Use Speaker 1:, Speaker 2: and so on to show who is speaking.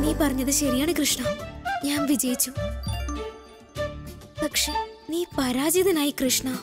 Speaker 1: നീ പറഞ്ഞത് ശരിയാണ് കൃഷ്ണ. ഞാൻ വിജയിച്ചു. പക്ഷെ നീ പരാജിതനായി കൃഷ്ണ.